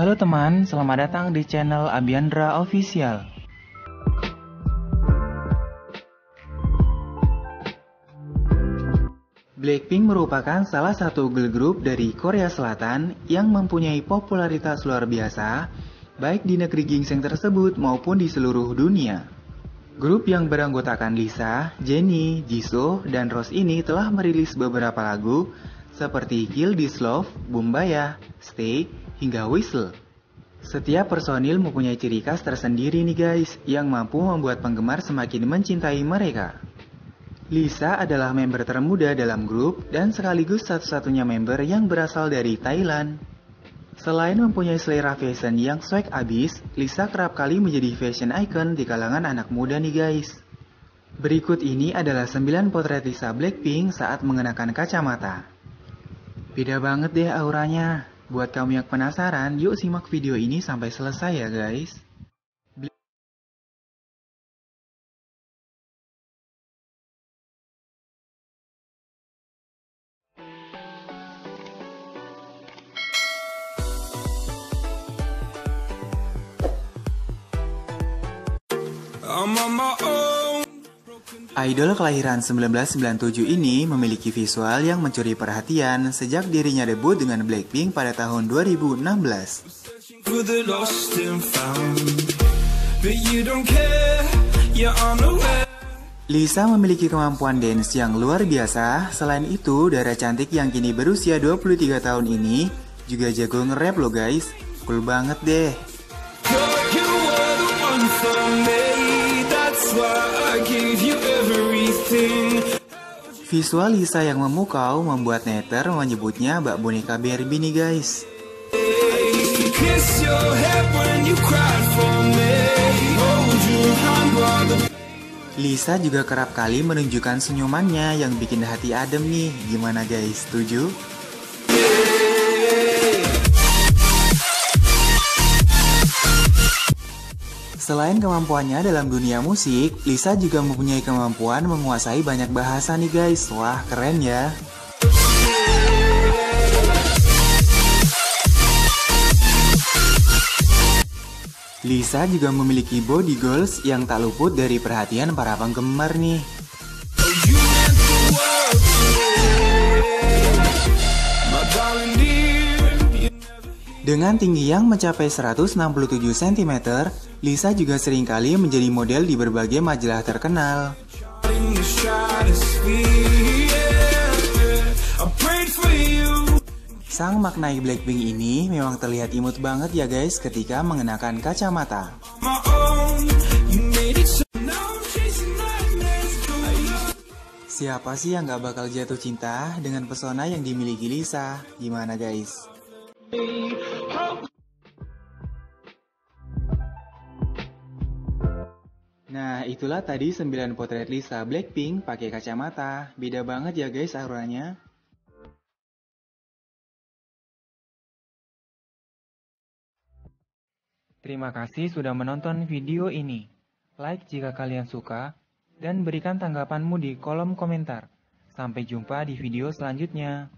Halo teman, selamat datang di channel Abiandra Official. Blackpink merupakan salah satu girl group dari Korea Selatan yang mempunyai popularitas luar biasa, baik di negeri gingseng tersebut maupun di seluruh dunia. Grup yang beranggotakan Lisa, Jennie, Jisoo, dan Rose ini telah merilis beberapa lagu seperti Kill This Love, Bumbaya, Stay, hingga Whistle. Setiap personil mempunyai ciri khas tersendiri nih guys, yang mampu membuat penggemar semakin mencintai mereka. Lisa adalah member termuda dalam grup dan sekaligus satu-satunya member yang berasal dari Thailand. Selain mempunyai selera fashion yang swag abis, Lisa kerap kali menjadi fashion icon di kalangan anak muda nih guys. Berikut ini adalah 9 potret Lisa Blackpink saat mengenakan kacamata. Beda banget deh auranya. Buat kamu yang penasaran, yuk simak video ini sampai selesai ya guys. Idol kelahiran 1997 ini memiliki visual yang mencuri perhatian sejak dirinya debut dengan Blackpink pada tahun 2016. For the lost and found. But you don't care, you're unaware. Lisa memiliki kemampuan dance yang luar biasa. Selain itu, Dara cantik yang kini berusia 23 tahun ini juga jago nge-rap loh guys. Cool banget deh. Visual Lisa yang memukau membuat Nether menyebutnya bak boneka Barbie nih guys. Lisa juga kerap kali menunjukkan senyumannya yang bikin hati adem nih. Gimana guys, setuju? Selain kemampuannya dalam dunia musik, Lisa juga mempunyai kemampuan menguasai banyak bahasa nih guys. Wah, keren ya. Lisa juga memiliki body goals yang tak luput dari perhatian para penggemar nih. You Dengan tinggi yang mencapai 167 cm, Lisa juga sering kali menjadi model di berbagai majalah terkenal. Sang maknai Blackpink ini memang terlihat imut banget ya guys ketika mengenakan kacamata. Siapa sih yang gak bakal jatuh cinta dengan pesona yang dimiliki Lisa? Gimana guys? Nah, itulah tadi 9 potret Lisa Blackpink pakai kacamata. Beda banget ya guys auranya. Terima kasih sudah menonton video ini. Like jika kalian suka, dan berikan tanggapanmu di kolom komentar. Sampai jumpa di video selanjutnya.